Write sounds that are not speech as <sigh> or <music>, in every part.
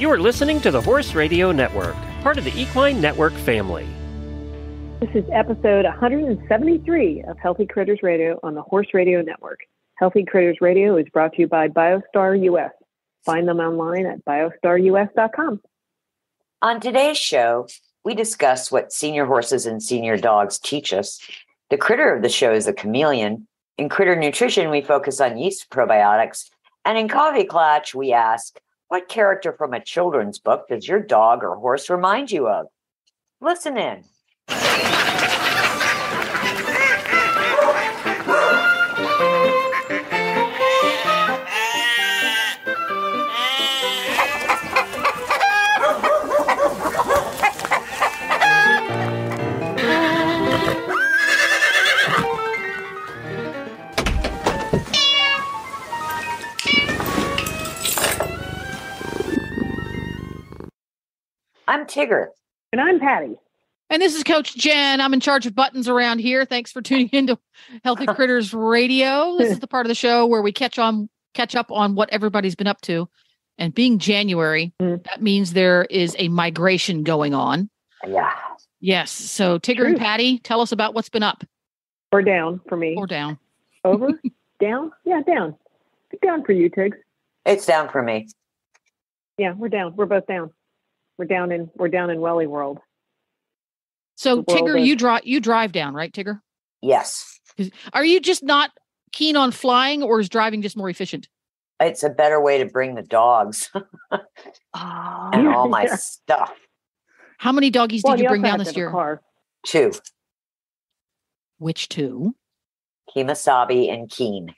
You are listening to the Horse Radio Network, part of the Equine Network family. This is episode 173 of Healthy Critters Radio on the Horse Radio Network. Healthy Critters Radio is brought to you by BioStar US. Find them online at biostarus.com. On today's show, we discuss what senior horses and senior dogs teach us. The critter of the show is a chameleon. In critter nutrition, we focus on yeast probiotics. And in Coffee Klatch, we ask, what character from a children's book does your dog or horse remind you of? Listen in. I'm Tigger. And I'm Patty. And this is Coach Jen. I'm in charge of buttons around here. Thanks for tuning into Healthy <laughs> Critters Radio. This is the part of the show where we catch on catch up on what everybody's been up to. And being January, Mm. that means there is a migration going on. Yeah. Yes. So Tigger True. and Patty, tell us about what's been up Or down for me. or down. Over? <laughs> down? Yeah, down. Down for you, Tiggs. It's down for me. Yeah, we're down. We're both down. We're down in we're down in Welly World. So world Tigger, is- you drive you drive down, right, Tigger? Yes. Are you just not keen on flying or is driving just more efficient? It's a better way to bring the dogs <laughs> Ah. and all my <laughs> Yeah. stuff How many doggies Well, did you bring down this year? Car. too. Which two? Kimasabi and Keen.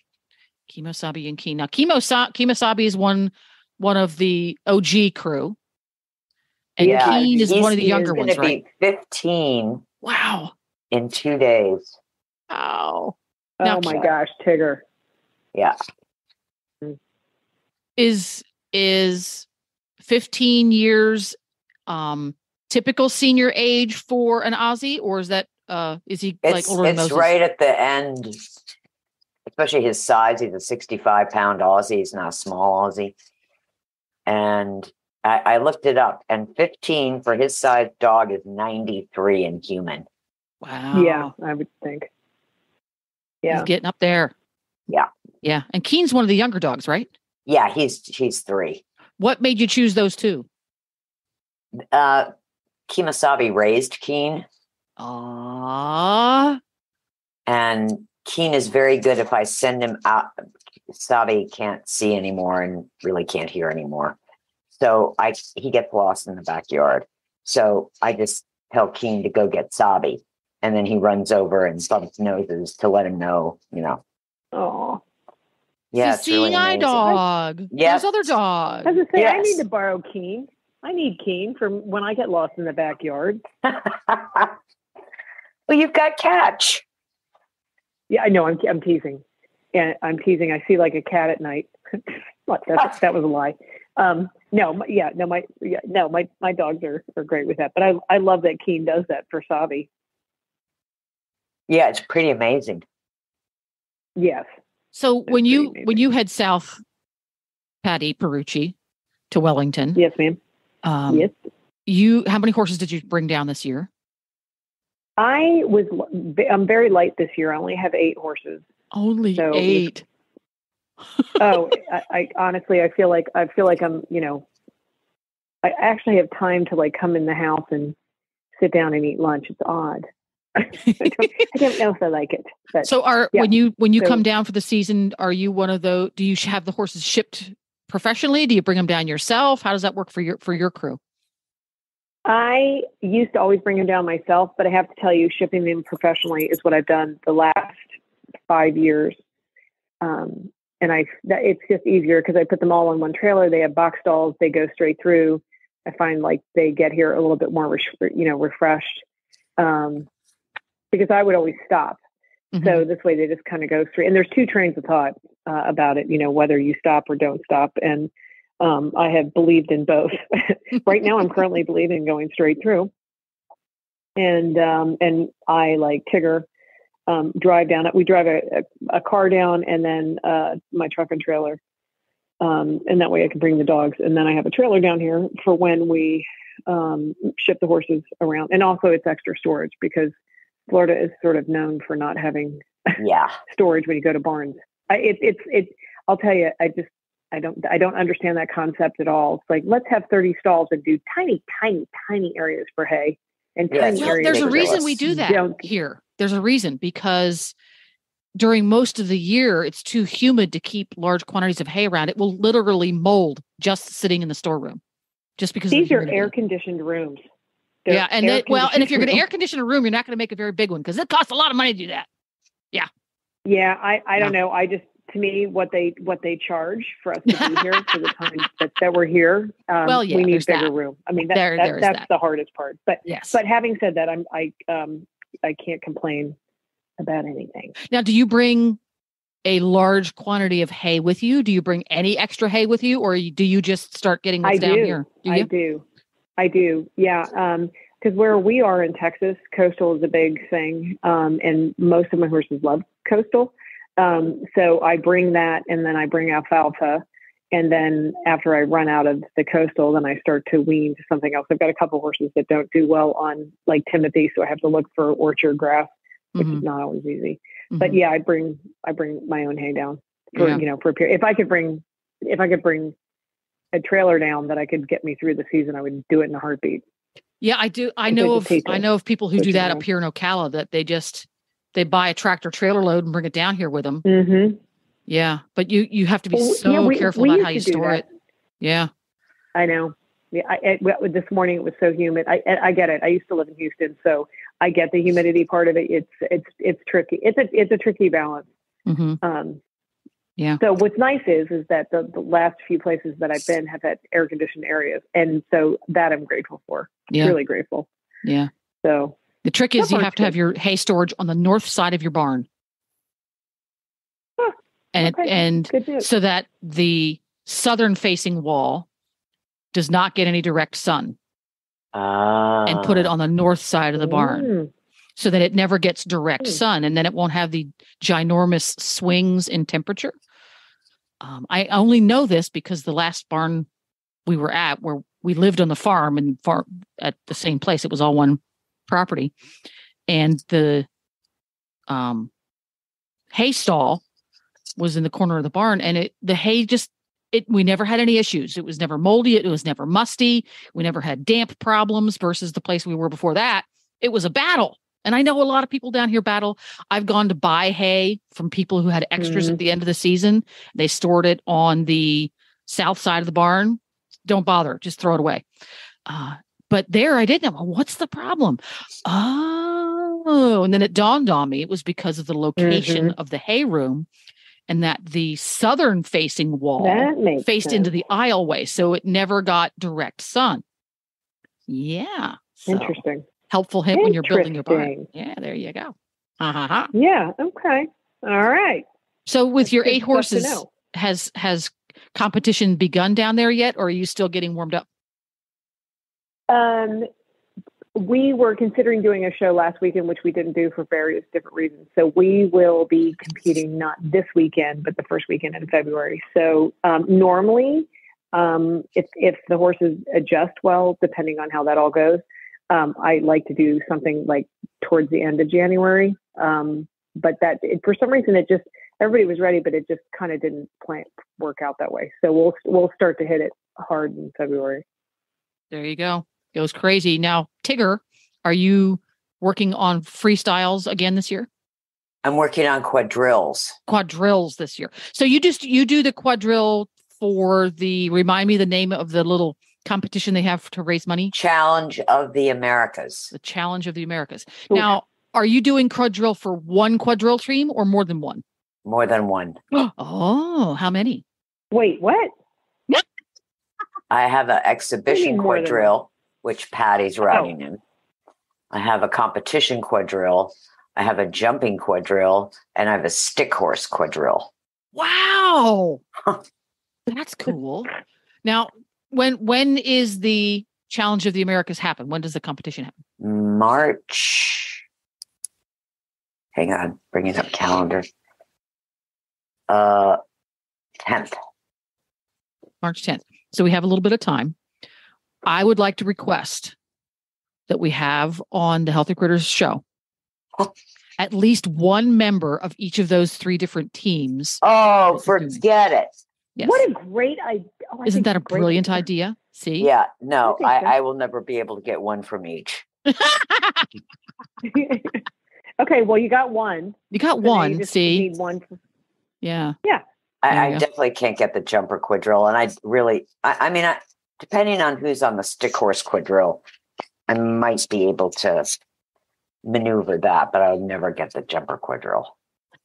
Kimosabi and Keen. Now, Kimosa- Kimosabi is one one of the OG crew, and Yeah, Keen is one of the younger gonna ones, right? be 15 Wow! in two days. Wow! Oh Now, my gosh, Tigger. Yeah. Is is fifteen years um typical senior age for an Aussie, or is that uh is he like It's, than Moses? right at the end, especially his size. He's a 65 pound Aussie. He's not a small Aussie. And I, I looked it up, and 15 for his size dog is 93 in human. Wow! Yeah, I would think. Yeah. he's getting up there. Yeah. yeah. And Keen's one of the younger dogs, right? Yeah, he's he's three. What made you choose those two? Uh, Kimasabi raised Keen, Ah, and Keen is very good if I send him out. Sabi can't see anymore and really can't hear anymore. So I he gets lost in the backyard. So I just tell Keen to go get Sabi. And then he runs over and bumps noses to let him know, you know. Oh. Yeah, it's it's a really seeing eye dog. Yes. Those other dogs. I was gonna say I need to borrow Keen. I need Keen for when I get lost in the backyard. <laughs> well, you've got catch. Yeah, I know. I'm I'm teasing. Yeah, I'm teasing. I see like a cat at night. <laughs> what? That that was a lie. Um, no, my, yeah, no, my yeah, no, my my dogs are are great with that. But I I love that Keen does that for Sabi. Yeah, it's pretty amazing. Yes. So when you amazing. when you head south, Patty Pierucci to Wellington, Yes, ma'am. um, yes. you how many horses did you bring down this year? I was. I'm very light this year. I only have eight horses. Only So if- eight. Oh, I, I honestly, I feel like I feel like I'm, you know, I actually have time to like come in the house and sit down and eat lunch. It's odd. <laughs> I, don't, I don't know if I like it, but so are yeah. when you when you So- come down for the season, are you one of those? Do you have the horses shipped professionally? Do you bring them down yourself? How does that work for your for your crew? I used to always bring them down myself. But I have to tell you, shipping them professionally is what I've done the last five years. Um, and I, that, it's just easier because I put them all on one trailer. They have box stalls. They go straight through. I find like they get here a little bit more, res- you know, refreshed. Um, because I would always stop. Mhm. So this way they just kind of go straight. And there's two trains of thought uh, about it, you know, whether you stop or don't stop. And um, I have believed in both. <laughs> right now, I'm currently <laughs> believing going straight through. And um, and I like Tigger um, drive down it. We drive a, a, a car down and then uh, my truck and trailer um, and that way I can bring the dogs. And then I have a trailer down here for when we um, ship the horses around, and also it's extra storage because Florida is sort of known for not having Yeah. <laughs> storage when you go to barns. I, it, it's it. I'll tell you, I just I don't I don't understand that concept at all. It's like let's have 30 stalls and do tiny, tiny, tiny areas for hay and Yeah, tiny Well, there's a reason we do that Don't- here. There's a reason because during most of the year it's too humid to keep large quantities of hay around. It will literally mold just sitting in the storeroom, just because of the These are air conditioned rooms. They're yeah, and then, well, and if you're going to air-conditioned air condition a room, you're not going to make a very big one because it costs a lot of money to do that. Yeah, yeah I, I don't know. I just to me what they what they charge for us to be <laughs> here for the time that, that we're here. Um, Well, yeah, we need bigger that. room. I mean, that, There- that- there that's that. the hardest part. But Yes. but having said that, I'm I um I can't complain about anything. now, do you bring a large quantity of hay with you? Do you bring any extra hay with you, or do you just start getting what's I down do. here? Do I do. I do. Yeah. Um, because where we are in Texas, coastal is a big thing. Um, and most of my horses love coastal. Um, so I bring that and then I bring alfalfa. And then after I run out of the coastal, then I start to wean to something else. I've got a couple horses that don't do well on like Timothy, so I have to look for orchard grass, which Mhm, is not always easy. But mhm. yeah, I bring I bring my own hay down for Yeah. you know for a period. If I could bring if I could bring a trailer down that I could get me through the season, I would do it in a heartbeat. Yeah, I do. I know of I know of people who do that up here in Ocala that they just they buy a tractor trailer load and bring it down here with them. Mm-hmm. Yeah, but you you have to be Well, so yeah, we- careful we about how you store that. it. Yeah. I know. Yeah, I, I, this morning it was so humid. I, I get it. I used to live in Houston, so I get the humidity part of it. It's it's it's tricky. It's a it's a tricky balance. hmm Um, Yeah. So what's nice is is that the, the last few places that I've been have had air conditioned areas, and so that I'm grateful for. Yeah. Really grateful. Yeah. So The trick is That you have to have your hay storage on the north side of your barn. Huh, And okay. and so that the southern facing wall does not get any direct sun Uh, and put it on the north side of the barn Mm. so that it never gets direct Hmm. sun and then it won't have the ginormous swings in temperature. Um, I only know this because the last barn we were at, where we lived on the farm and far at the same place, it was all one property, and the um, hay stall was in the corner of the barn, and it the hay just it we never had any issues. It was never moldy. It was never musty. We never had damp problems versus the place we were before that. It was a battle. And I know a lot of people down here battle. I've gone to buy hay from people who had extras Mhm. at the end of the season. They stored it on the south side of the barn. Don't bother, just throw it away. Uh, but there I didn't know. Well, what's the problem? Oh, and then it dawned on me it was because of the location Mm-hmm. of the hay room and that the southern facing wall faced sense. into the aisleway, so it never got direct sun. Yeah. So, Interesting. helpful hint when you're building your barn. Yeah, there you go. Uh-huh. Yeah. Okay. All right. So with your eight horses, has has competition begun down there yet, or are you still getting warmed up? Um, we were considering doing a show last weekend, which we didn't do for various different reasons. So we will be competing not this weekend, but the first weekend in February. So um, normally, um, if if the horses adjust well, depending on how that all goes, um, I like to do something like towards the end of January. Um, but that it, for some reason it just everybody was ready, but it just kind of didn't plan work out that way. So we'll we'll start to hit it hard in February. There you go. Goes crazy. Now, Tigger, are you working on freestyles again this year? I'm working on quadrilles. Quadrilles this year. So you just you do the quadrille for the remind me the name of the little competition they have to raise money? Challenge of the Americas. The Challenge of the Americas. Oof. Now, are you doing quadrille for one quadrille team or more than one? More than one. <gasps> Oh, how many? Wait, what? I have an exhibition more than quadrille, which Patty's riding in. I have a competition quadrille. I have a jumping quadrille, and I have a stick horse quadrille. Wow. That's cool. Now, when when is the Challenge of the Americas happen? When does the competition happen? March. Hang on, bringing up calendar. Uh, tenth. March 10th. So we have a little bit of time. I would like to request that we have on the Healthy Critters show at least one member of each of those three different teams. Oh, forget it. Yes. What a great idea! Oh, Isn't that a brilliant idea? See? Yeah, no, think I. I will never be able to get one from each. <laughs> okay, well, you got one. you got so you one. just See? need one. for- Yeah. I, I definitely can't get the jumper quadrille, and I really, I, I mean, I, depending on who's on the stick horse quadrille, I might be able to maneuver that, but I'll never get the jumper quadrille.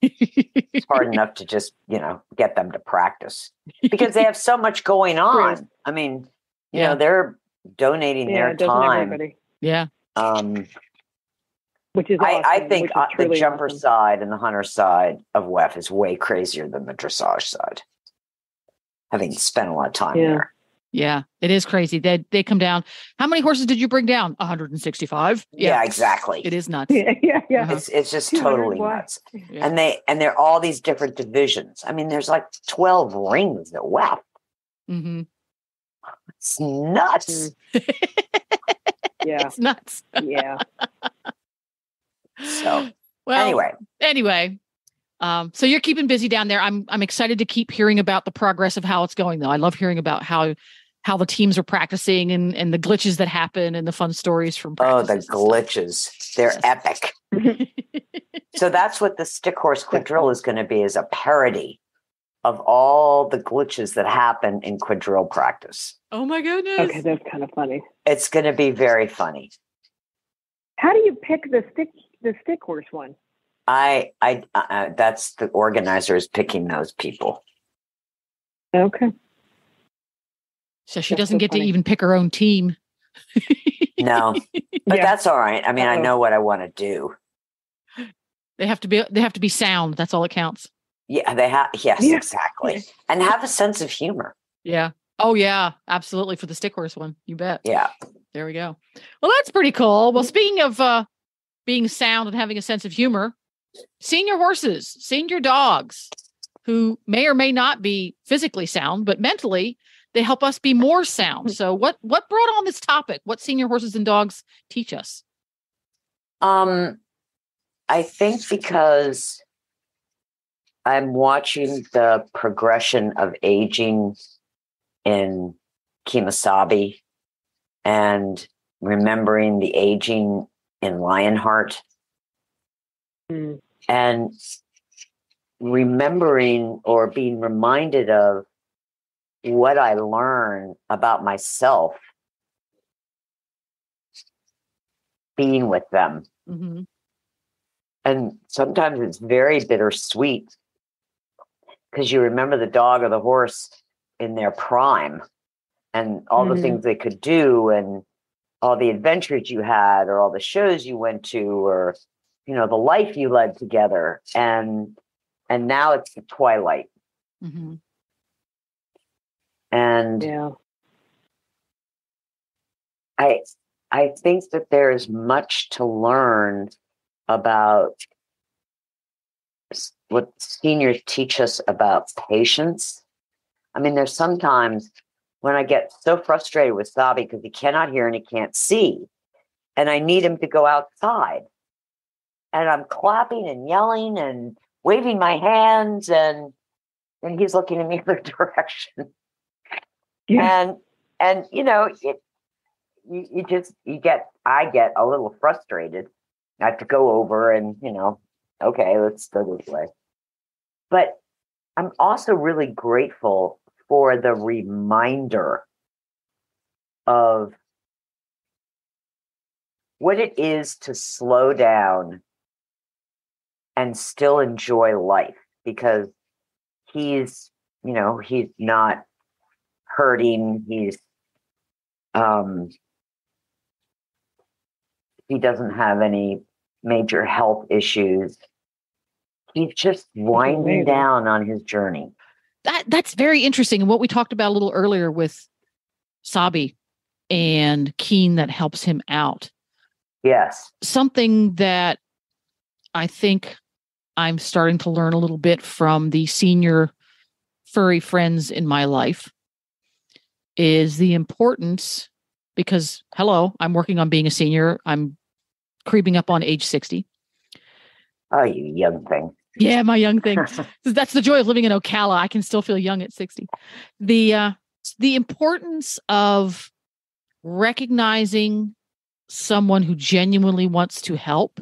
It's hard <laughs> enough to just, you know, get them to practice because they have so much going on. I mean, you Yeah. know, they're donating Yeah, their time. everybody, yeah. Um, which is I, I think is uh, the jumper awesome. side and the hunter side of WEF is way crazier than the dressage side. Having spent a lot of time Yeah. there. Yeah. It is crazy. They they come down. How many horses did you bring down? 165. Yeah, exactly. It is nuts. Yeah, yeah, yeah. Uh-huh. It's it's just totally nuts. Yeah. And they and they're all these different divisions. I mean, there's like 12 rings at WEF. hmm It's nuts. <laughs> yeah, It's nuts. yeah. <laughs> So Well, anyway, anyway um, so you're keeping busy down there i'm i'm excited to keep hearing about the progress of how it's going though i love hearing about how how the teams are practicing and and the glitches that happen and the fun stories from oh the practices and stuff. glitches. They're epic. <laughs> So that's what the stick horse quadrille is going to be is a parody of all the glitches that happen in quadrille practice. oh my goodness Okay, that's kind of funny. It's going to be very funny. How do you pick the stick the stick horse one? I, I, uh, that's the organizers picking those people. Okay. so she That's doesn't so get funny. to even pick her own team <laughs> No, <laughs> but yeah. that's all right. I mean, I Uh-oh. know what I want to do. they have to be they have to be sound that's all that counts Yeah, they have. Yes, Yeah. exactly. And have a sense of humor. yeah oh yeah absolutely for the stick horse one you bet Yeah. There we go. Well, that's pretty cool. Well, speaking of uh, being sound and having a sense of humor, senior horses, senior dogs who may or may not be physically sound, but mentally they help us be more sound. So, what what brought on this topic? What senior horses and dogs teach us? Um, I think because I'm watching the progression of aging in Kemosabe and remembering the aging in Lionheart Mm. And remembering or being reminded of what I learned about myself being with them hmm and sometimes it's very bittersweet because you remember the dog or the horse in their prime and all Mhm. the things they could do and all the adventures you had or all the shows you went to or you know the life you led together and and now it's the twilight hmm and Yeah. I I think that there is much to learn about what seniors teach us about patience. I mean, there's sometimes when I get so frustrated with Sabi because he cannot hear and he can't see, and I need him to go outside. And I'm clapping and yelling and waving my hands and and he's looking in the <laughs> other direction. Yeah. and and you know it you, you just you get i get a little frustrated. I have to go over and you know okay let's go this way. But i'm also really grateful for the reminder of what it is to slow down and still enjoy life because he's you know he's not hurting he's um he doesn't have any major health issues he's just winding down on his journey That that's very interesting. And what we talked about a little earlier with Sabi and Keen that helps him out. yes something that I think I'm starting to learn a little bit from the senior furry friends in my life is the importance because hello, I'm working on being a senior. I'm creeping up on age 60. Oh, you young thing. Yeah, my young thing. <laughs> That's the joy of living in Ocala. I can still feel young at 60. The uh the importance of recognizing someone who genuinely wants to help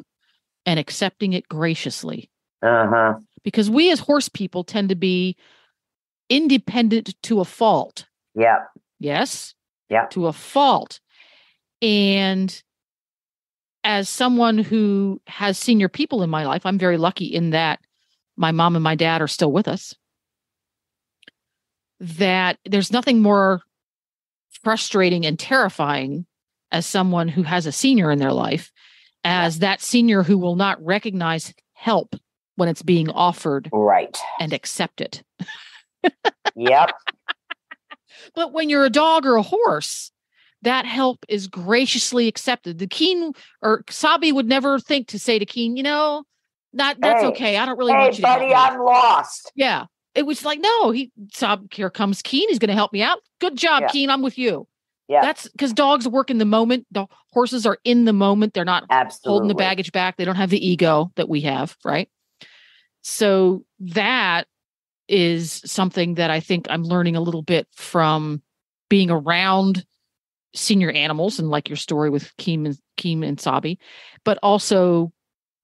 and accepting it graciously. Uh-huh. Because we as horse people tend to be independent to a fault. Yeah. Yes? Yeah. To a fault. And as someone who has senior people in my life, I'm very lucky in that my mom and my dad are still with us. That there's nothing more frustrating and terrifying as someone who has a senior in their life as that senior who will not recognize help when it's being offered Right. and accept it. Yep. <laughs> But when you're a dog or a horse, that help is graciously accepted. The Keen or Sabi would never think to say to Keen, you know, not that's Hey, okay. I don't really hey, want you to buddy. I'm lost. Yeah. It was like, no, he Sab, here comes Keen. He's gonna help me out. Good job, Yeah. Keen. I'm with you. Yeah. That's because dogs work in the moment. The horses are in the moment. They're not Absolutely. holding the baggage back. They don't have the ego that we have, right? So that is something that I think I'm learning a little bit from being around senior animals and like your story with Keem and Keem and Sabi, but also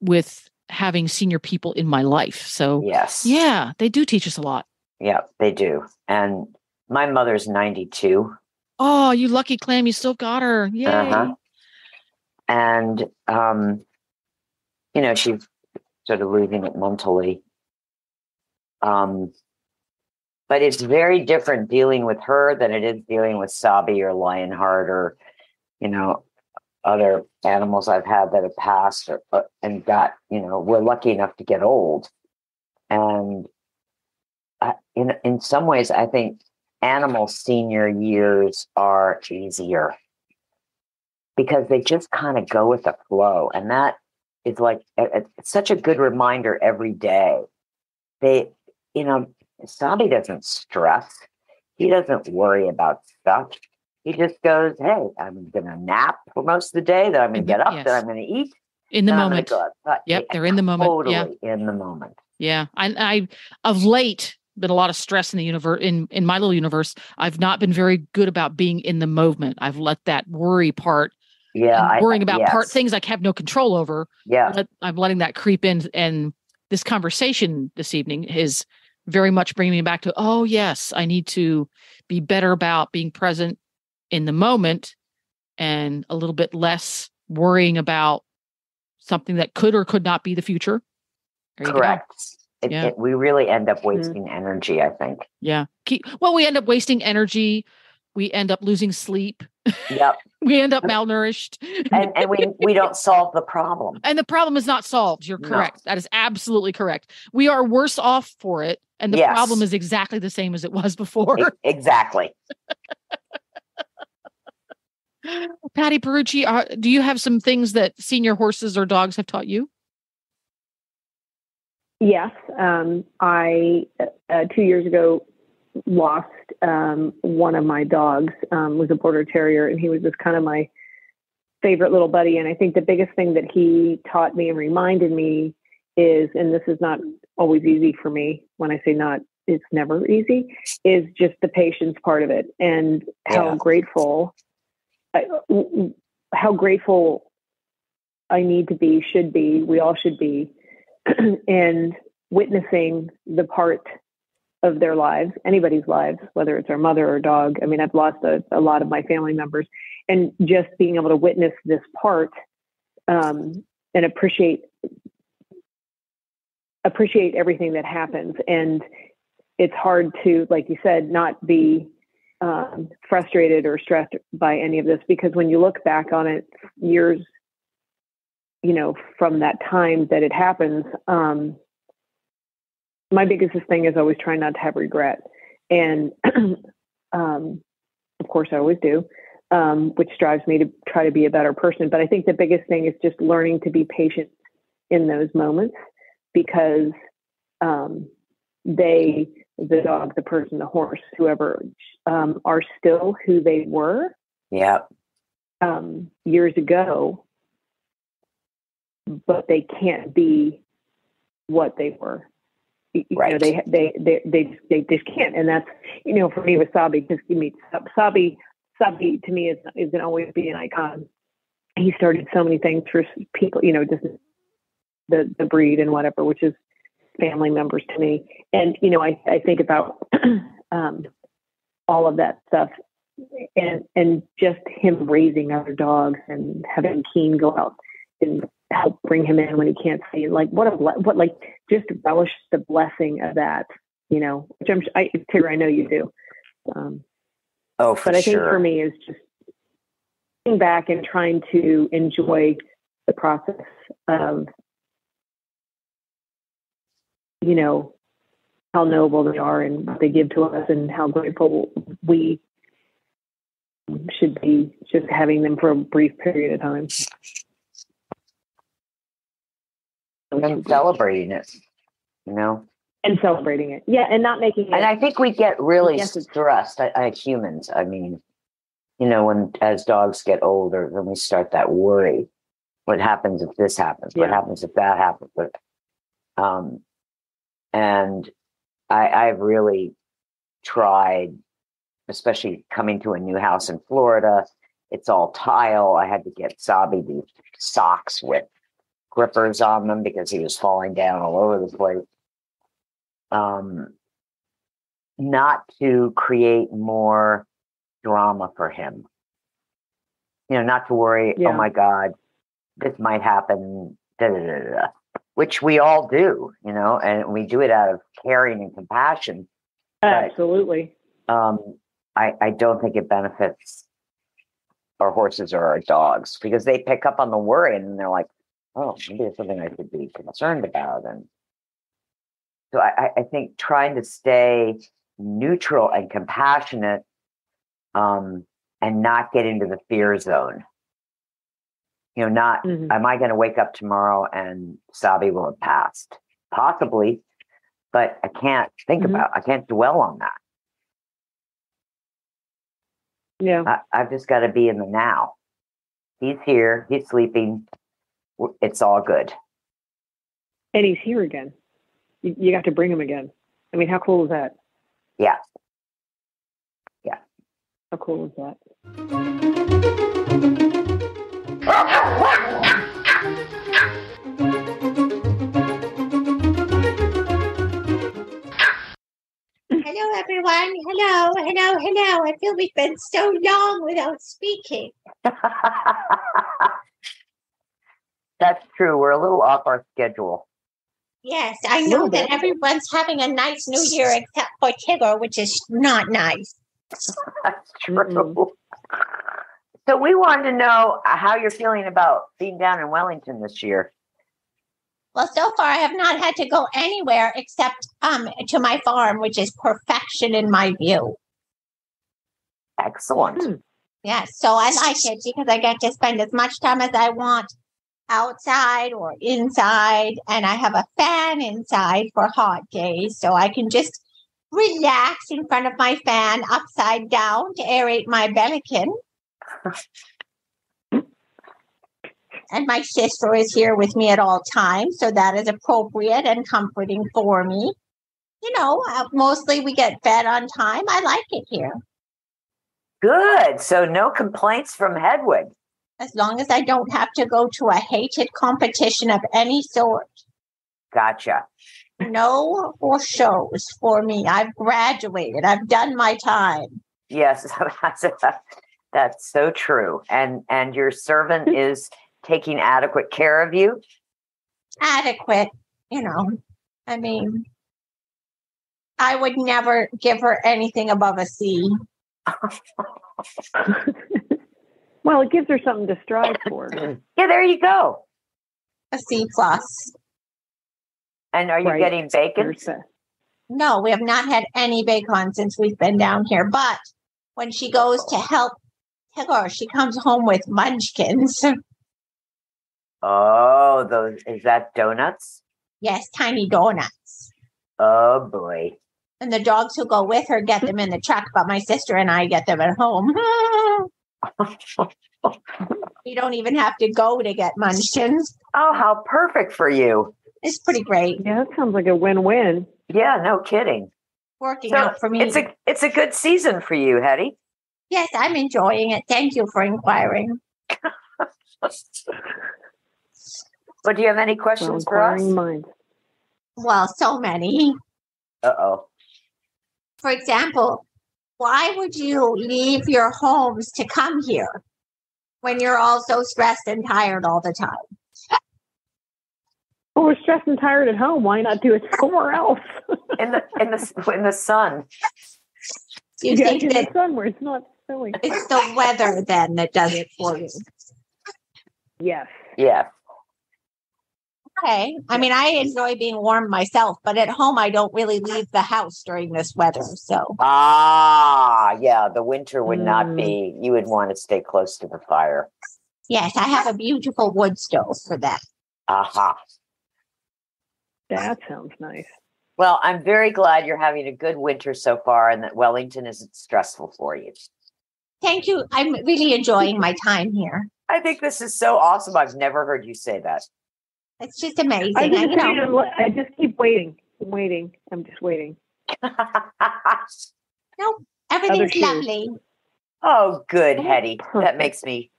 with having senior people in my life. So Yes. yeah, they do teach us a lot. Yeah, they do. And my mother's 92. Oh, you lucky clam, you still got her. Yay. Uh-huh. And um, you know, she's sort of losing it mentally. Um, but it's very different dealing with her than it is dealing with Sabi or Lionheart or, you know, other animals I've had that have passed or, uh, and got, you know, we're lucky enough to get old. And I, in in some ways, I think animal senior years are easier because they just kind of go with the flow, and that is like it's such a good reminder every day. They, you know, Sabi doesn't stress. He doesn't worry about stuff. He just goes, "Hey, I'm gonna nap for most of the day. Then I'm gonna mm-hmm. get up. yes. Then I'm gonna eat. In the then I'm gonna moment. Yep, Yeah, they're in the moment. Totally Yeah. in the moment. Yeah, I, I of late been a lot of stress in the universe in in my little universe. I've not been very good about being in the moment. I've let that worry part, Yeah, and I, worrying about part things I have no control over. Yeah, Let, I'm letting that creep in, and this conversation this evening is very much bringing me back to oh yes, I need to be better about being present in the moment, and a little bit less worrying about something that could or could not be the future. There you go. correct. It, Yeah. it, we really end up Mm-hmm. wasting energy. I think. Yeah. Keep, well, we end up wasting energy. We end up losing sleep. Yep. <laughs> We end up malnourished. and and we we don't solve the problem. And the problem is not solved. You're No. correct. That is absolutely correct. We are worse off for it. And the Yes. problem is exactly the same as it was before. E- exactly. <laughs> Patty Pierucci, uh, do you have some things that senior horses or dogs have taught you? Yes, um, I uh, two years ago lost um, one of my dogs. Um, was a border terrier, and he was just kind of my favorite little buddy. And I think the biggest thing that he taught me and reminded me is, and this is not always easy for me. When I say not, it's never easy. Is just the patience part of it, and how Yeah. grateful, I, how grateful I need to be, should be, we all should be <clears throat> and witnessing the part of their lives, anybody's lives, whether it's our mother or dog. I mean, I've lost a, a lot of my family members, and just being able to witness this part um, and appreciate appreciate everything that happens. And it's hard to, like you said, not be um, frustrated or stressed by any of this because when you look back on it years you know, from that time that it happens, um, my biggest thing is always trying not to have regret. And <clears throat> um, of course, I always do, um, which drives me to try to be a better person. But I think the biggest thing is just learning to be patient in those moments because um, they the dog, the person, the horse, whoever, um, are still who they were Yeah. um, years ago, but they can't be what they were. You you know, Right. they they they they they just can't, and that's you know for me with Sabi because you meet Sabi. Sabi to me is is going to always be an icon. He started so many things for people, you know, just the the breed and whatever, which is family members to me. And you know, I I think about <clears throat> um, all of that stuff and and just him raising other dogs and having Keen go out and help bring him in when he can't see. Like what a what like just relish the blessing of that, you know. Which I'm I Tigger, I know you do. Um, Oh, for but I think sure. for me is just sitting back and trying to enjoy the process of you know how noble they are and what they give to us and how grateful we should be just having them for a brief period of time. And celebrating it, you know. And celebrating it. Yeah, and not making it And I think we get really Yes, stressed. I, I humans. I mean, you know, when as dogs get older, then we start that worry. What happens if this happens? What Yeah. happens if that happens? But, um, and I, I've really tried, especially coming to a new house in Florida. It's all tile. I had to get Sabi these socks with grippers on them because he was falling down all over the place. Um, not to create more drama for him. You know, not to worry, Yeah. oh my God, this might happen, da, da, da, da, da," which we all do, you know, and we do it out of caring and compassion. Absolutely. Um, I, I don't think it benefits our horses or our dogs because they pick up on the worry and they're like, oh, maybe it's something I should be concerned about. And so I, I- think trying to stay neutral and compassionate um, and not get into the fear zone. You know, not, Mhm. am I going to wake up tomorrow and Sabi will have passed? Possibly, but I can't think Mhm. about, I can't dwell on that. Yeah. I, I've just got to be in the now. He's here. He's sleeping. W- It's all good. And he's here again. You, you got to bring him again. I mean, how cool is that? Yeah. Yeah. How cool is that? Hello, everyone. Hello, hello, hello. I feel we've been so long without speaking. <laughs> That's true. We're a little off our schedule. Yes, I know that bit. everyone's having a nice new year except for Tigger, which is not nice. <laughs> That's true. Mm-mm. So we wanted to know how you're feeling about being down in Wellington this year. Well, so far I have not had to go anywhere except um to my farm, which is perfection in my view. Excellent. Hmm. Yes, so I like it because I get to spend as much time as I want outside or inside, and I have a fan inside for hot days, so I can just relax in front of my fan upside down to aerate my bellykin. <laughs> and my sister is here with me at all times, so that is appropriate and comforting for me. You know, uh, mostly we get fed on time. I like it here. Good. So no complaints from Hedwig. As long as I don't have to go to a hated competition of any sort. Gotcha. No more shows for me. I've graduated. I've done my time. Yes, <laughs> that's that's so true. And and your servant <laughs> is taking adequate care of you. Adequate, you know. I mean, I would never give her anything above a C. <laughs> well, it gives her something to strive <coughs> for. Yeah, there you go. A C plus. And are you Right. getting bacon? No, we have not had any bacon since we've been down here. But when she goes to help Tigger, she comes home with munchkins. <laughs> Oh, those is that donuts? yes, tiny donuts. Oh boy. And the dogs who go with her get them in the truck, but my sister and I get them at home. <laughs> <laughs> we don't even have to go to get munchkins. Oh, how perfect for you. It's pretty great. Yeah, that sounds like a win-win. Yeah, no kidding. Working So out for me. it's a it's a good season for you, Hetty. yes, I'm enjoying it. Thank you for inquiring. <laughs> But do you have any questions for us? inquiring minds. Well, so many. Uh oh. For example, why would you leave your homes to come here when you're all so stressed and tired all the time? Well, we're stressed and tired at home. Why not do it somewhere else? In the in the in the sun. Do you yeah, think in that the sun where it's not snowing. it's the weather then that does it for you? Yes. Yeah. Okay. I mean, I enjoy being warm myself, but at home I don't really leave the house during this weather. So Ah, yeah. The winter would not Mm. be. You would want to stay close to the fire. yes, I have a beautiful wood stove for that. Aha. That sounds nice. Well, I'm very glad you're having a good winter so far, and that Wellington isn't stressful for you. Thank you. I'm really enjoying my time here. I think this is so awesome. I've never heard you say that. It's just amazing. I I, just, you know, I just keep waiting. I'm waiting. I'm just waiting. <laughs> no, everything's lovely. oh, good, Hetty. That makes makes me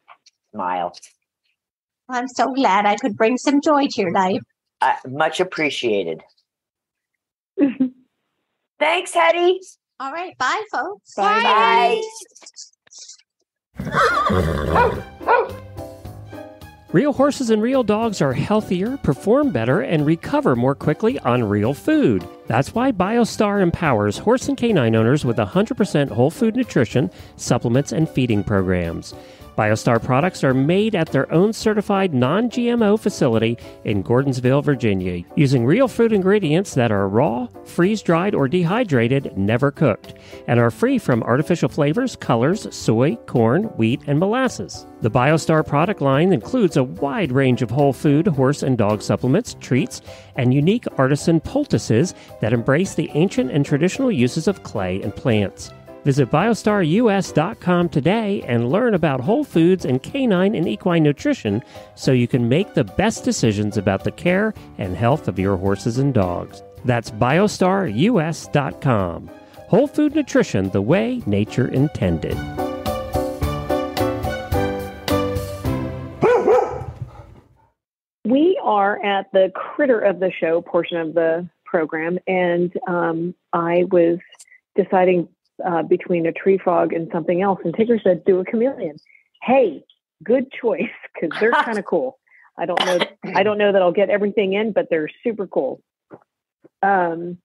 smile. I'm so glad I could bring some joy to your life. Uh, much appreciated. <laughs> Thanks, Hetty. All right. Bye, folks. Bye. Bye. <laughs> Real horses and real dogs are healthier, perform better, and recover more quickly on real food. That's why BioStar empowers horse and canine owners with 100% whole food nutrition, supplements, and feeding programs. BioStar products are made at their own certified non GMO facility in Gordonsville, Virginia, using real food ingredients that are raw, freeze dried, or dehydrated, never cooked, and are free from artificial flavors, colors, soy, corn, wheat, and molasses. The BioStar product line includes a wide range of whole food, horse, and dog supplements, treats, and unique artisan poultices that embrace the ancient and traditional uses of clay and plants. Visit biostarus.com today and learn about whole foods and canine and equine nutrition so you can make the best decisions about the care and health of your horses and dogs. That's biostarus.com. Whole food nutrition the way nature intended. we are at the critter of the show portion of the program, and um, I was deciding uh, between a tree frog and something else, and Tigger said, "Do a chameleon." Hey, good choice because they're kind of <laughs> cool. I don't know. I don't know that I'll get everything in, but they're super cool. Um,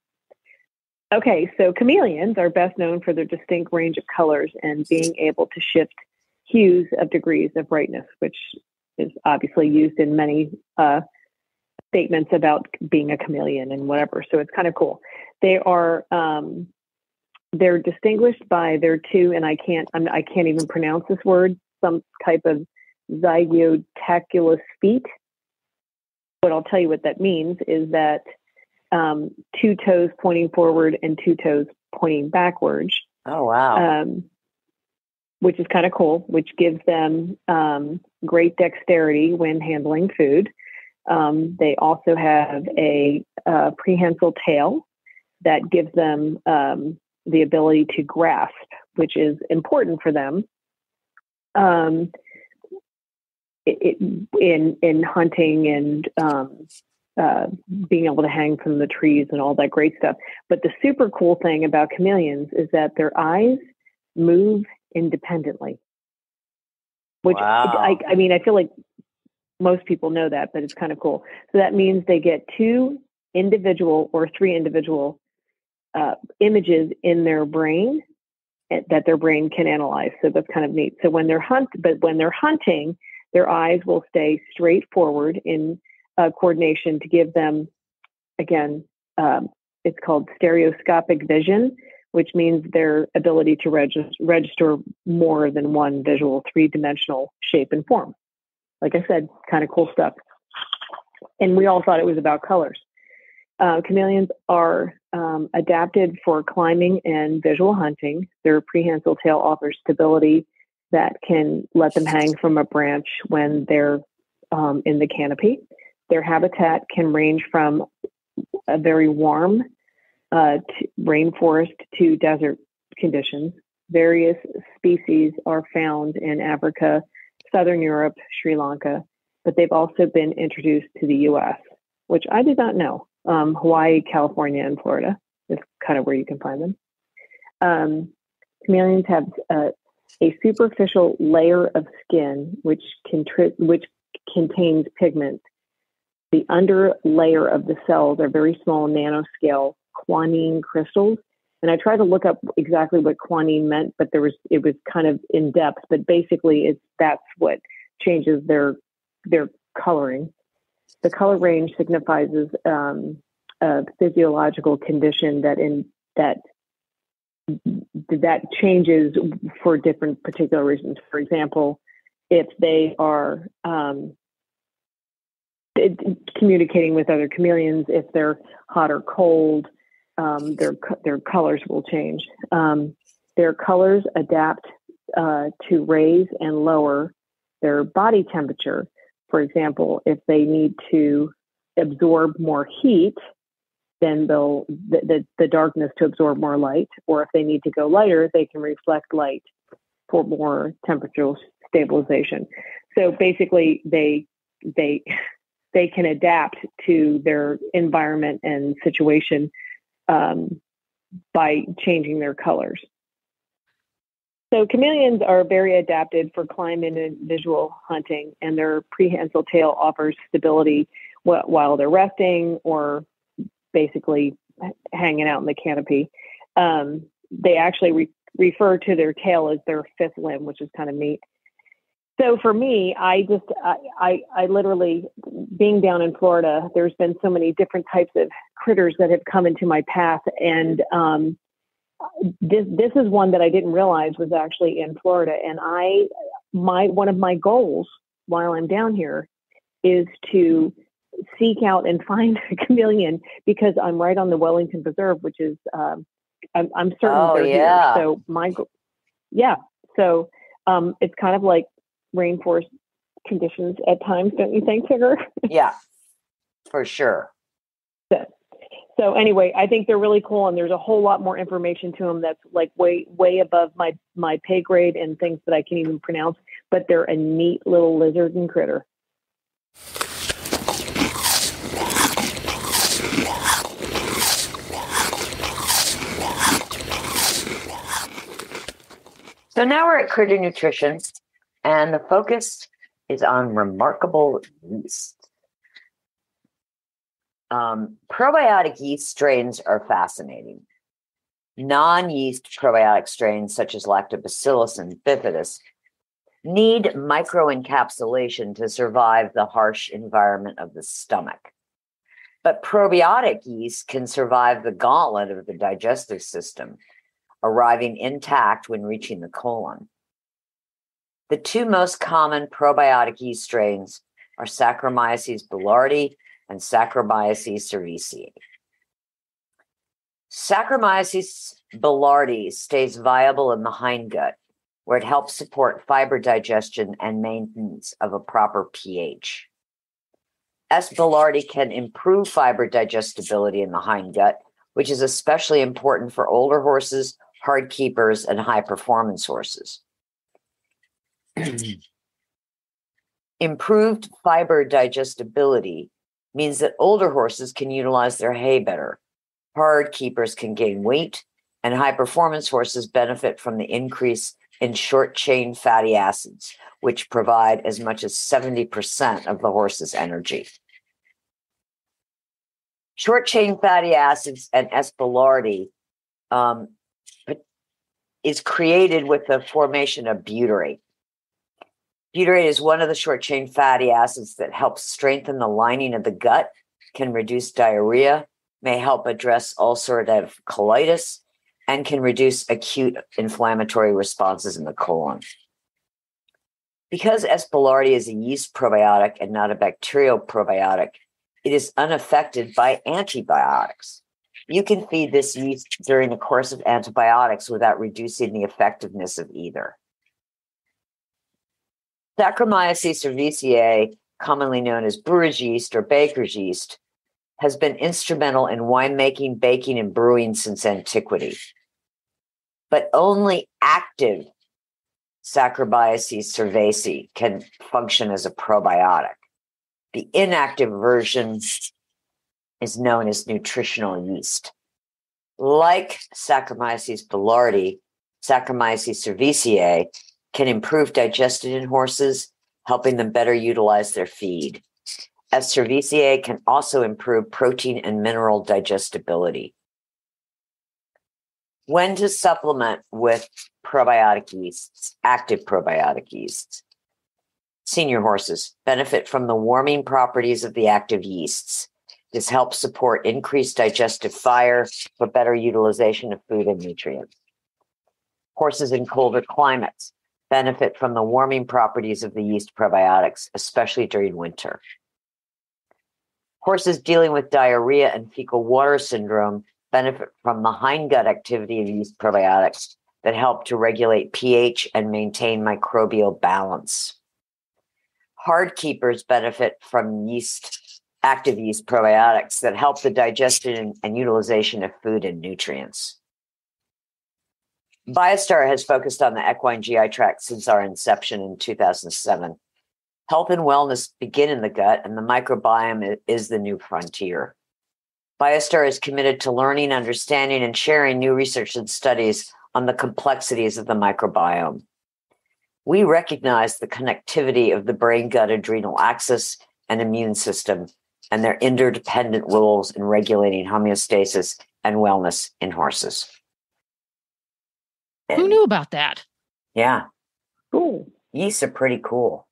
okay, so chameleons are best known for their distinct range of colors and being able to shift hues of degrees of brightness, which is obviously used in many uh, statements about being a chameleon and whatever. So it's kind of cool. They are um, they're distinguished by their two, and I can't I'm, I can't even pronounce this word. Some type of zygiotaculous feet. What I'll tell you what that means is that um, two toes pointing forward and two toes pointing backwards Oh wow. um, which is kind of cool, which gives them um, great dexterity when handling food. Um, they also have a uh, prehensile tail that gives them um, the ability to grasp, which is important for them. Um, it, in in hunting and um, uh, being able to hang from the trees and all that great stuff. But the super cool thing about chameleons is that their eyes move independently. Which Wow. I, I mean, I feel like most people know that, but it's kind of cool. So that means they get two individual or three individual uh, images in their brain eh, that their brain can analyze. So that's kind of neat. So when they're hunt, but when they're hunting, their eyes will stay straight forward in uh, coordination to give them, again, um, it's called stereoscopic vision, which means their ability to regis- register more than one visual three dimensional shape and form. Like I said, kind of cool stuff. And we all thought it was about colors. Uh, chameleons are um, adapted for climbing and visual hunting. Their prehensile tail offers stability that can let them hang from a branch when they're um, in the canopy. Their habitat can range from a very warm uh, rainforest to desert conditions. Various species are found in Africa, Southern Europe, Sri Lanka, but they've also been introduced to the US, which I did not know. Um, Hawaii, California, and Florida is kind of where you can find them. Um, chameleons have uh, a superficial layer of skin which, which contains pigment. The under layer of the cells are very small nanoscale guanine crystals. And I tried to look up exactly what guanine meant, but there was it was kind of in depth. But basically, it's that's what changes their their coloring. The color range signifies um, a physiological condition that in that that changes for different particular reasons. For example, if they are um, communicating with other chameleons, if they're hot or cold, um, their their colors will change. Um, their colors adapt uh, to raise and lower their body temperature. For example, if they need to absorb more heat, then they'll the, the, the darkness to absorb more light, or if they need to go lighter, they can reflect light for more temperature stabilization. So basically, they they <laughs> they can adapt to their environment and situation um, by changing their colors. So chameleons are very adapted for climbing and visual hunting, and their prehensile tail offers stability while they're resting or basically hanging out in the canopy. Um, they actually re- refer to their tail as their fifth limb, which is kind of neat. So for me, I just I, I, I literally being down in Florida, there's been so many different types of critters that have come into my path, and um, this this is one that I didn't realize was actually in Florida. And I my one of my goals while I'm down here is to seek out and <laughs> find a chameleon because I'm right on the Wellington Preserve, which is um, I'm, I'm certain oh, they're yeah. here. So my yeah, so um, it's kind of like rainforest conditions at times, don't you think, Tigger? <laughs> yeah, for sure. So, so anyway, I think they're really cool, and there's a whole lot more information to them that's like way way above my my pay grade and things that I can't even pronounce. But they're a neat little lizard and critter. So now we're at critter nutrition, and the focus is on remarkable yeast. Um, probiotic yeast strains are fascinating. Non yeast probiotic strains, such as Lactobacillus and Bifidus, need microencapsulation to survive the harsh environment of the stomach. But probiotic yeast can survive the gauntlet of the digestive system, arriving intact when reaching the colon. The two most common probiotic yeast strains are Saccharomyces boulardii and Saccharomyces cerevisiae. Saccharomyces boulardii stays viable in the hindgut, where it helps support fiber digestion and maintenance of a proper pH. S. boulardii can improve fiber digestibility in the hindgut, which is especially important for older horses, hard keepers, and high performance horses. <clears throat> Improved fiber digestibility means that older horses can utilize their hay better. Hard keepers can gain weight, and high performance horses benefit from the increase in short chain fatty acids, which provide as much as 70% of the horse's energy. Short chain fatty acids and S. boulardii um, is created with the formation of butyrate. Butyrate is one of the short chain fatty acids that helps strengthen the lining of the gut, can reduce diarrhea, may help address ulcerative colitis, and can reduce acute inflammatory responses in the colon. Because S. boulardii is a yeast probiotic and not a bacterial probiotic, it is unaffected by antibiotics. You can feed this yeast during the course of antibiotics without reducing the effectiveness of either. Saccharomyces cerevisiae, commonly known as brewer's yeast or baker's yeast, has been instrumental in winemaking, baking, and brewing since antiquity. But only active Saccharomyces cerevisiae can function as a probiotic. The inactive version is known as nutritional yeast. Like Saccharomyces boulardii, Saccharomyces cerevisiae can improve digestion in horses, helping them better utilize their feed. Cerevisiae can also improve protein and mineral digestibility. When to supplement with probiotic yeasts, active probiotic yeasts. Senior horses benefit from the warming properties of the active yeasts. This helps support increased digestive fire for better utilization of food and nutrients. Horses in colder climates benefit from the warming properties of the yeast probiotics, especially during winter. Horses dealing with diarrhea and fecal water syndrome benefit from the hindgut activity of yeast probiotics that help to regulate pH and maintain microbial balance. Hard keepers benefit from yeast, active yeast probiotics that help the digestion and utilization of food and nutrients. Biostar has focused on the equine GI tract since our inception in 2007. Health and wellness begin in the gut, and the microbiome is the new frontier. Biostar is committed to learning, understanding, and sharing new research and studies on the complexities of the microbiome. We recognize the connectivity of the brain gut adrenal axis and immune system and their interdependent roles in regulating homeostasis and wellness in horses. Who knew about that? Yeah. Cool. Yeasts are pretty cool.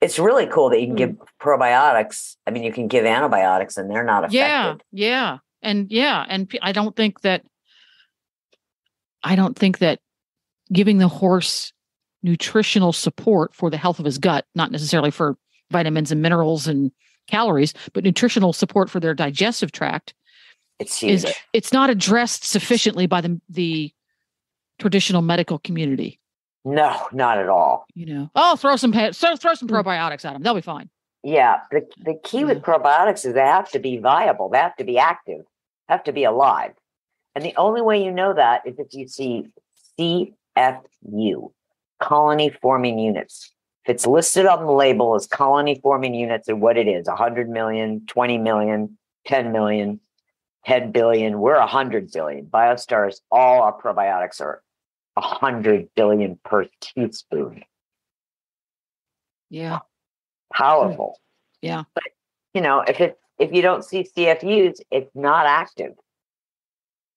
It's really cool that you can give hmm. probiotics. I mean, you can give antibiotics and they're not affected. Yeah, yeah, and yeah, and I don't think that. I don't think that giving the horse nutritional support for the health of his gut, not necessarily for vitamins and minerals and calories, but nutritional support for their digestive tract, it's huge. is it's not addressed sufficiently by the the traditional medical community. No, not at all. You know, oh, throw some throw, throw Hmm. some probiotics at them; they'll be fine. Yeah. The, the key with probiotics is they have to be viable, they have to be active, have to be alive. And the only way you know that is if you see CFU, colony forming units. If it's listed on the label as colony forming units and what it is 100 million, 20 million, 10 million, 10 billion, we're 100 billion. Biostars, all our probiotics are 100 billion per teaspoon. Yeah, Powerful. Yeah. But you know, if it if you don't see CFUs, it's not active.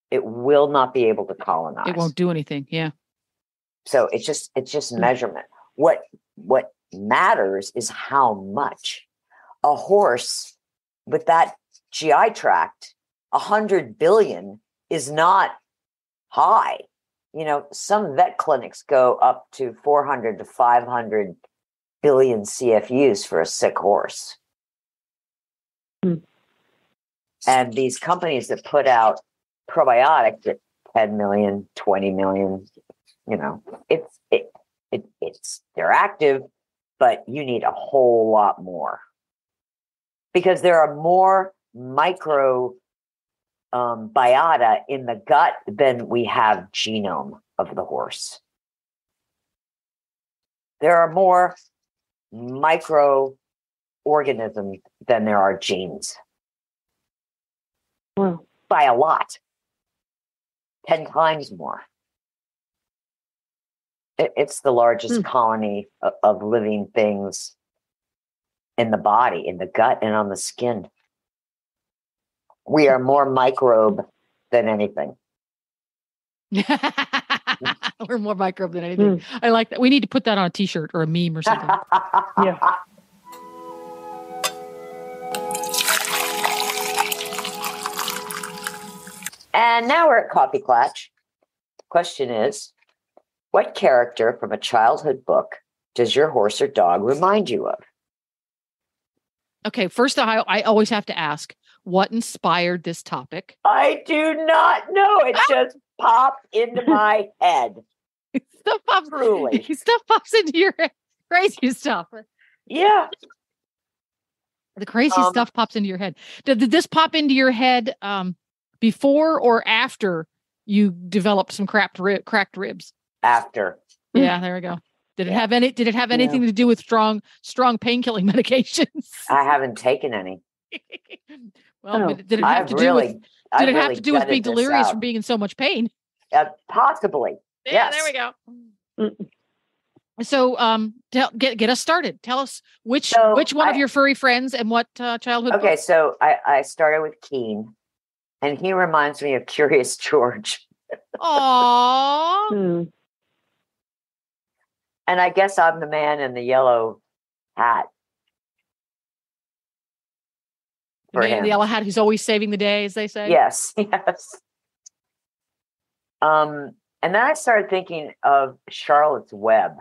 It will not be able to colonize. it won't do anything. Yeah, So it's just it's just Mm. measurement. What what matters is how much a horse with that GI tract, a hundred billion is not high. You know, some vet clinics go up to 400 to 500 billion CFUs for a sick horse. Hmm. And these companies that put out probiotics at 10 million, 20 million, you know, it's it, it it's they're active, but you need a whole lot more because there are more micro um, biota in the gut than we have genome of the horse. There are more microorganisms than there are genes Wow. by a lot 10 times more it's the largest Hmm. colony of living things in the body in the gut and on the skin we are more microbe than anything <laughs> we're more microbe than anything. Hmm. I like that. We need to put that on a T-shirt or a meme or something. <laughs> Yeah. And now we're at Coffee Klatch. The Question is What character from a childhood book does your horse or dog remind you of? Okay, first I I always have to ask, what inspired this topic? I do not know. It <laughs> just popped into my head. <laughs> stuff pops Truly. <laughs> stuff pops into your head. Crazy stuff. Yeah. The crazy Um, stuff pops into your head. Did, did this pop into your head um, before or after you developed some cracked rib, cracked ribs? After. Yeah, there we go. Did it have any? Did it have anything to do with strong, strong pain killing <laughs> medications? I haven't taken any. <laughs> well, Oh. did it have I've to do really, with? I've Did it have really to do with being delirious from being in so much pain? Uh, possibly. Yeah, there we go. Mm. So, um, tell, get get us started. Tell us which So, which one of your furry friends and what uh, childhood. book? Okay, so I, I started with Keen, and he reminds me of Curious George. <laughs> Aw. And I guess I'm the man in the yellow hat. The man in the yellow hat who's always saving the day, as they say. Yes, <laughs> yes. Um, and then I started thinking of Charlotte's Web.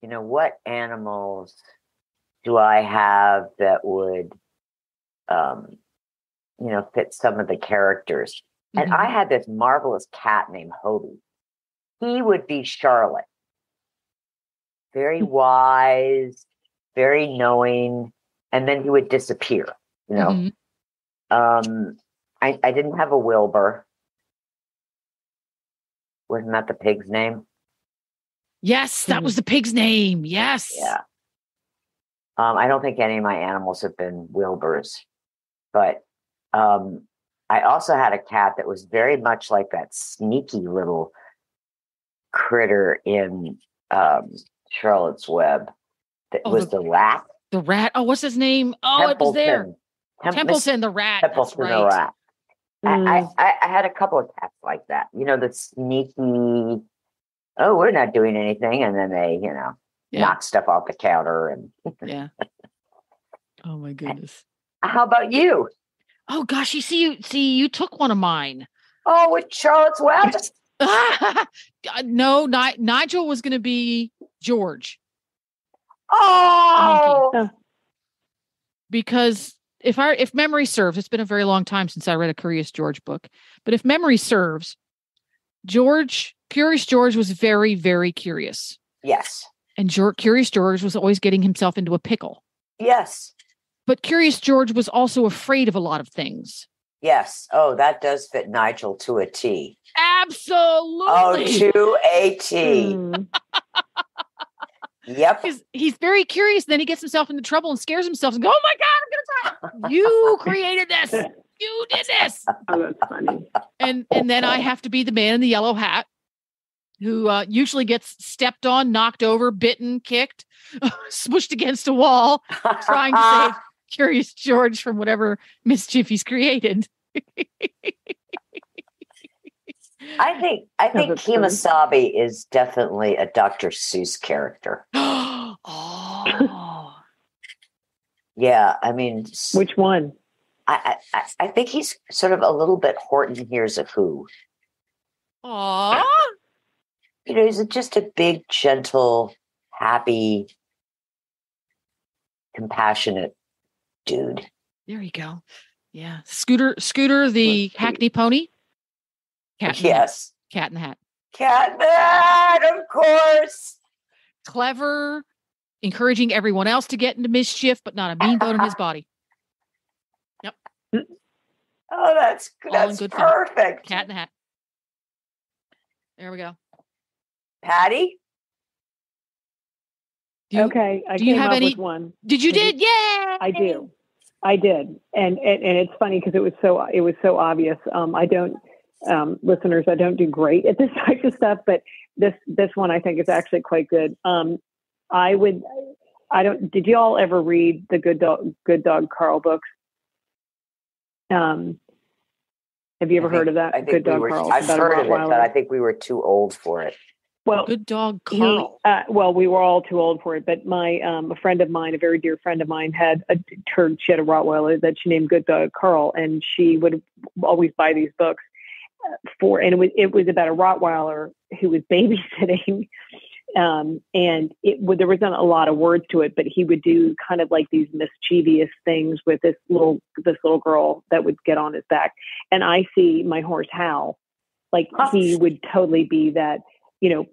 You know, what animals do I have that would, um, you know, fit some of the characters? And Mhm. I had this marvelous cat named Hobie. He would be Charlotte. Very wise, very knowing, and then he would disappear. You know, Mhm. um, I, I didn't have a Wilbur. Wasn't that the pig's name? Yes, that Mhm. was the pig's name. Yes. Yeah. Um, I don't think any of my animals have been Wilburs, but um, I also had a cat that was very much like that sneaky little critter in um, Charlotte's Web. That Oh, was the- the, rat. The rat. Oh, what's his name? Oh, it was there. Tem- Templeton the rat. Templeton right. the rat. I, Mm. I, I I had a couple of cats like that. You know, the sneaky. Oh, we're not doing anything, and then they, you know, Yeah. knock stuff off the counter. And <laughs> Yeah. Oh my goodness. how about you? Oh gosh, you see, you see, you took one of mine. Oh, with Charlotte's Web. <laughs> No, Ni- Nigel was going to be George. Oh, because if I if memory serves, it's been a very long time since I read a Curious George book, but if memory serves, George Curious George was very very curious, yes, and Geor Curious George was always getting himself into a pickle. yes, But Curious George was also afraid of a lot of things. Yes. Oh, that does fit Nigel to a T. Absolutely. Oh, to a T. Hmm. Yep. He's, he's very curious. Then he gets himself into trouble and scares himself and go, "Oh my god, I'm gonna try!" You created this. You did this. Oh, that's funny. And and then I have to be the man in the yellow hat, who uh, usually gets stepped on, knocked over, bitten, kicked, <laughs> smushed against a wall, trying to save <laughs> Curious George from whatever mischief he's created. I think I think that's funny. Is definitely a Dr. Seuss character. <gasps> oh, Yeah, I mean, Which one? I, I I- I think he's sort of a little bit Horton Hears a Who. Aw. You know, he's just a big, gentle, happy, compassionate dude. There you go. Yeah, Scooter, Scooter, the Hackney pony. Cat Yes, cat in the Hat. Cat in the Hat. Of course. Clever, encouraging everyone else to get into mischief, but not a mean bone in his body. Yep. Oh, that's All that's good fun. perfect. Cat in the Hat. There we go. Pati. Do you, okay, I do you came have up any- with one. Did you did? Yeah. I do. I did, and and, and it's funny because it was so it was so obvious. Um, I don't, um, listeners, I don't do great at this <laughs> type of stuff, but this this one I think is actually quite good. Um, I would, I don't. Did you all ever read the Good Dog Good Dog Carl books? Um, have you ever think- heard of that? I think Good we Dog were. Carl. I've heard of it, but I think we were too old for it. Well, Good dog, he, Carl. uh, well, we were all too old for it, but my um, a friend of mine, a very dear friend of mine, had a turd. She had a Rottweiler that she named Good Dog Carl, and she would always buy these books uh, for. And it was it was about a Rottweiler who was <laughs> babysitting um, and it would there wasn't a lot of words to it, but he would do kind of like these mischievous things with this little this little girl that would get on his back. And I see my horse Hal, like he would totally be that, you know,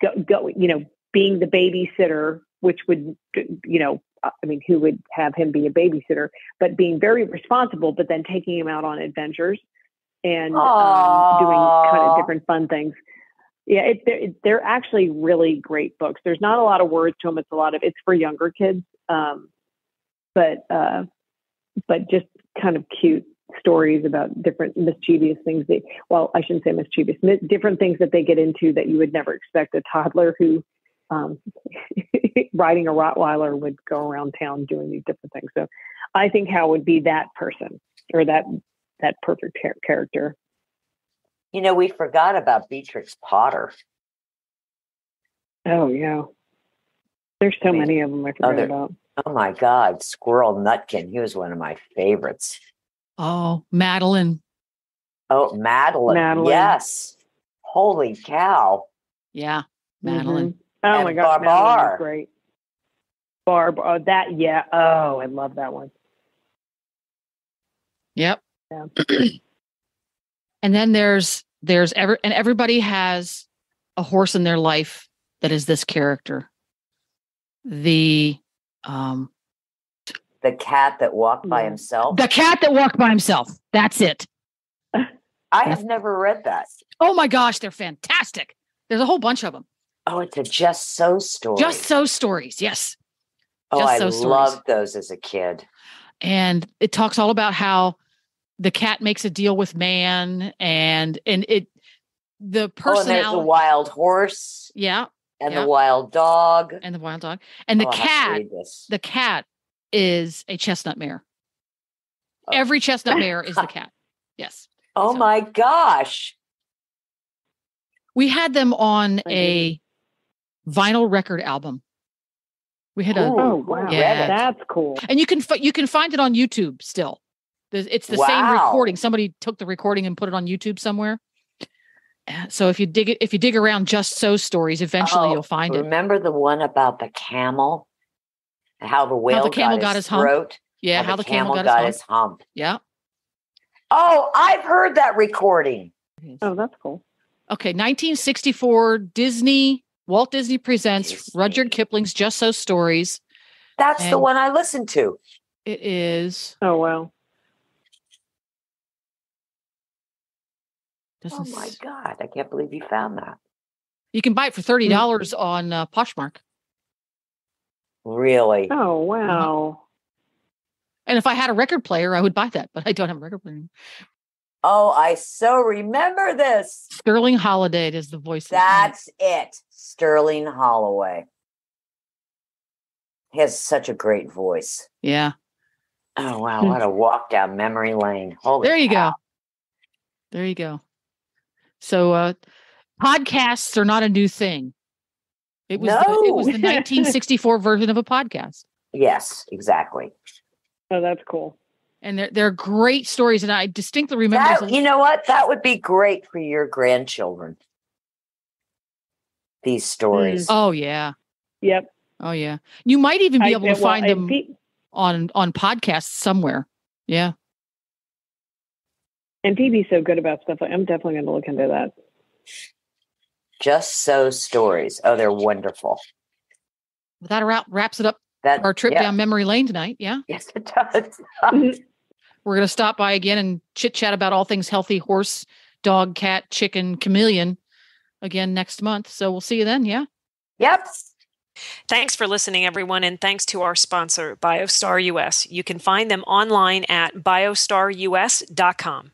go, go you know, being the babysitter, which would you know, I mean, who would have him be a babysitter, but being very responsible, but then taking him out on adventures and um, doing kind of different fun things yeah, it, they're, they're, actually really great books. There's not a lot of words to them. It's a lot of it's for younger kids, um, but uh, but just kind of cute stories about different mischievous things. They well, I shouldn't say mischievous, different things that they get into that you would never expect a toddler who um, <laughs> riding a Rottweiler would go around town doing these different things. So I think Hal would be that person or that that perfect character. You know, we forgot about Beatrix Potter. Oh yeah, there's so I mean, many of them I forgot about. Oh my God, Squirrel Nutkin. He was one of my favorites. Oh, Madeline. Oh, Madeline. Madeline. Yes. Holy cow. Yeah, Madeline. Mm-hmm. Oh and my God, Babar. great. Barb. Oh, that. Yeah. Oh, I love that one. Yep. Yeah. <clears throat> and then there's there's ever and everybody has a horse in their life that is this character the um the cat that walked by himself? The cat that walked by himself. That's it. I have never read that. Oh my gosh they're fantastic. There's a whole bunch of them oh it's a just so story. Just so stories yes. Oh just i so loved those as a kid. And it talks all about how the cat makes a deal with man and and it the person oh, there's the wild horse yeah and yeah. the wild dog. And the wild dog. And the oh, cat the cat is a chestnut mare oh. every chestnut mare is the <laughs> cat yes oh so. my gosh we had them on a vinyl record album we had a oh wow yeah. that's cool and you can you can find it on youtube still it's the wow. same recording. Somebody took the recording and put it on YouTube somewhere. Uh, so if you dig it, if you dig around just so stories, eventually oh, you'll find remember it. Remember the one about the camel? How the whale how the camel got, got his, his throat? Hump. Yeah, how, how the, the, camel, got, got his, hump. hump. Yeah. Oh, I've heard that recording. Oh, that's cool. Okay, 1964 Disney Walt Disney presents Disney. Rudyard Kipling's Just So Stories. That's and the one I listened to. It is. Oh wow. oh my god! I can't believe you found that. You can buy it for thirty mm. dollars mm-hmm. on uh, Poshmark. Really? Oh wow! And if I had a record player, I would buy that, but I don't have a record player. Oh, I so remember this. Sterling Holloway is the voice. That's it. Sterling Holloway. He has such a great voice. Yeah. Oh wow, what a walk down memory lane. Holy There you cow. go. There you go. So uh, podcasts are not a new thing. It was no. the, it was the 1964 <laughs> version of a podcast. Yes, exactly. Oh, that's cool. And they're they're great stories, and I distinctly remember. That, you know what? That would be great for your grandchildren. These stories. Mm. Oh yeah. Yep. Oh yeah. You might even be I, able to well, find I, them on on podcasts somewhere. Yeah. And Phoebe's so good about stuff. I'm definitely going to look into that. Just so stories. Oh, they're wonderful. That wraps it up. That our trip yeah. down memory lane tonight. Yeah. Yes, it does. Mm-hmm. We're going to stop by again and chit chat about all things healthy horse, dog, cat, chicken, chameleon again next month. So we'll see you then. Yeah. Yep. Thanks for listening, everyone, and thanks to our sponsor, BioStar US. You can find them online at biostarus.com.